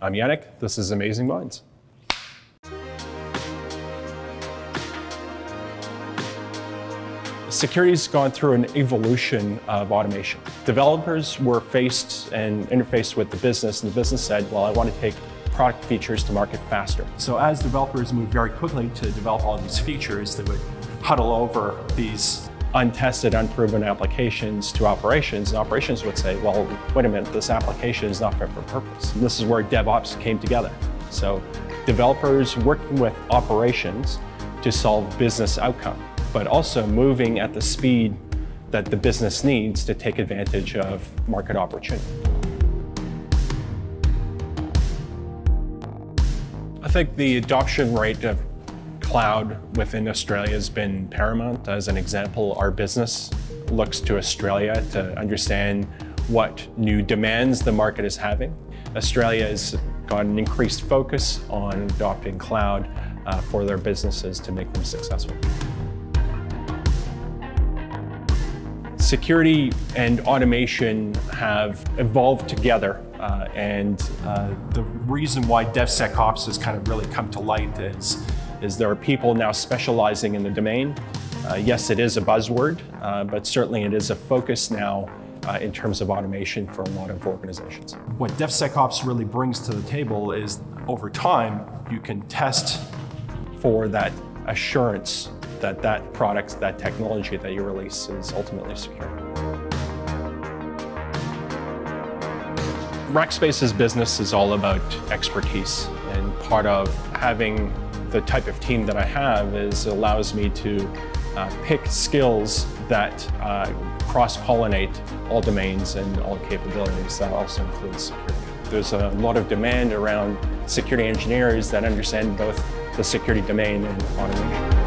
I'm Yannick. This is Amazing Minds. Security's gone through an evolution of automation. Developers were faced and interfaced with the business, and the business said, well, I want to take product features to market faster. So as developers moved very quickly to develop all these features, they would huddle over these untested, unproven applications to operations, and operations would say, well, wait a minute, this application is not fit for purpose. And this is where DevOps came together. So developers working with operations to solve business outcome but also moving at the speed that the business needs to take advantage of market opportunity. I think the adoption rate of cloud within Australia has been paramount. As an example, our business looks to Australia to understand what new demands the market is having. Australia has got an increased focus on adopting cloud uh, for their businesses to make them successful. Security and automation have evolved together uh, and uh, the reason why DevSecOps has kind of really come to light is, is there are people now specializing in the domain. Uh, yes, it is a buzzword, uh, but certainly it is a focus now uh, in terms of automation for a lot of organizations. What DevSecOps really brings to the table is over time, you can test for that assurance that that product, that technology that you release is ultimately secure. Rackspace's business is all about expertise and part of having the type of team that I have is allows me to uh, pick skills that uh, cross-pollinate all domains and all capabilities. That also includes security. There's a lot of demand around security engineers that understand both the security domain and automation.